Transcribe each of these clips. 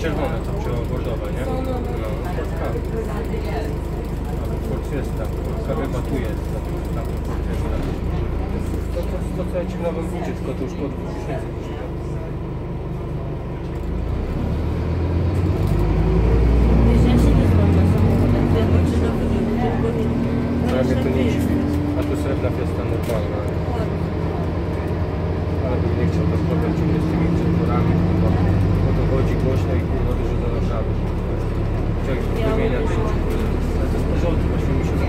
czerwone to czy bordowe, nie? No, Ford Ka. Ford Fiesta. Chyba tu jest. Tam Ford Fiesta. To, to, to co ja ci w nowym tylko to już po 2000 tak. Ale bym nie chciał też potem ciągle z tymi przetworami chodzi głośno i kurwa dużo do naprawy. Człowiek wymienia to jest w właśnie musimy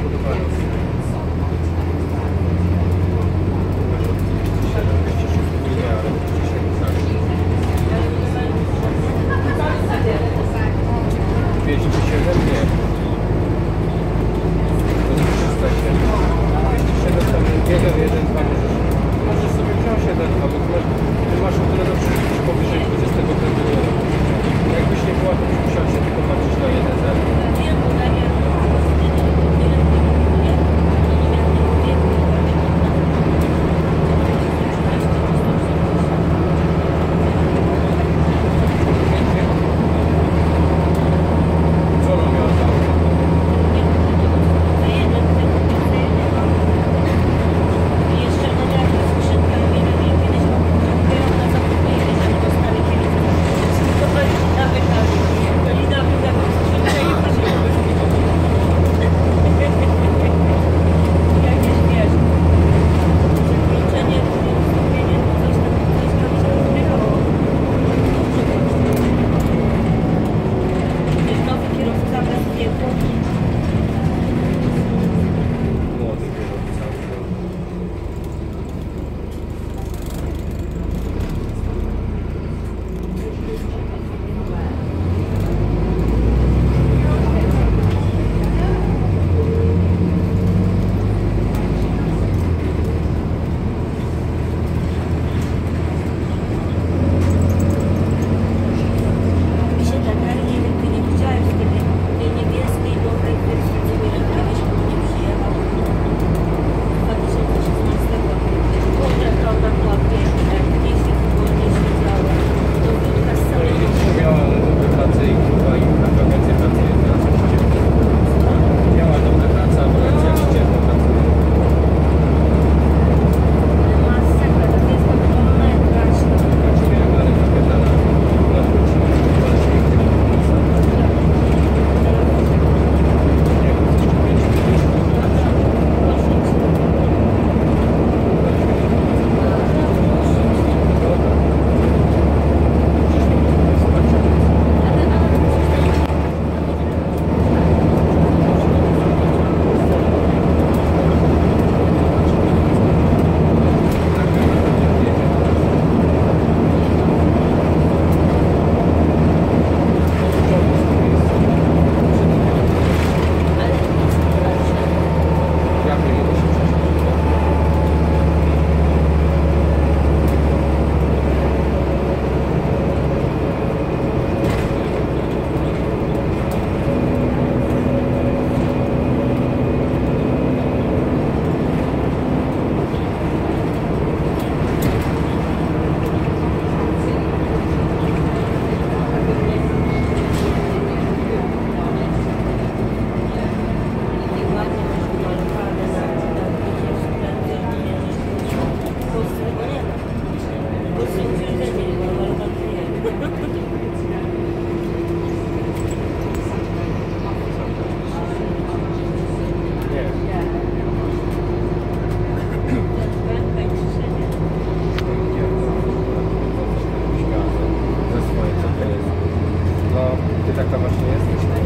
gdy taka właśnie jesteś, no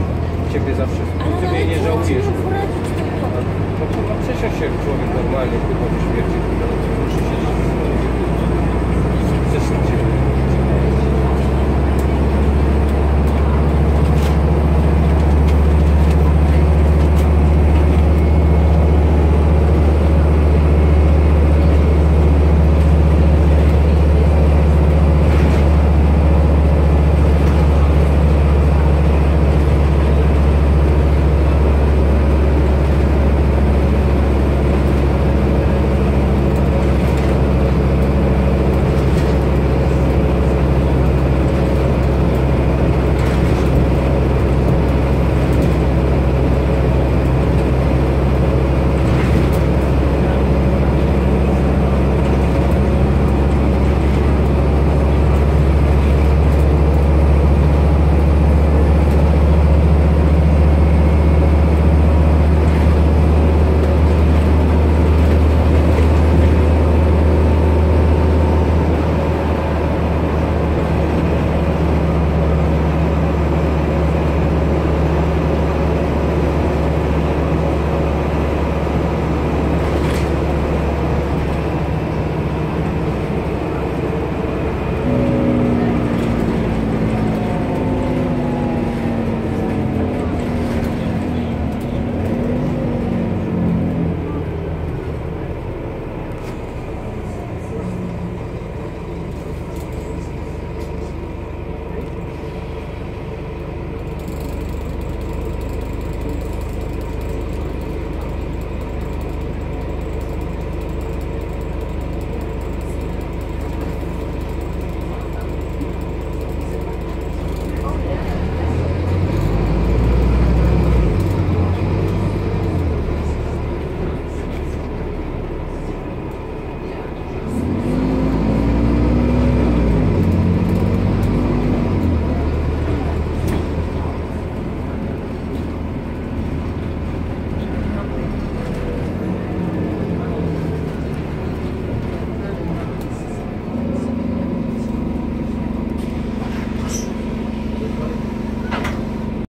ciebie zawsze ciebie nie żałujesz. No, no przecież się człowiek normalnie, chyba do śmierci, chyba musi siedzieć w Zresztą ciebie.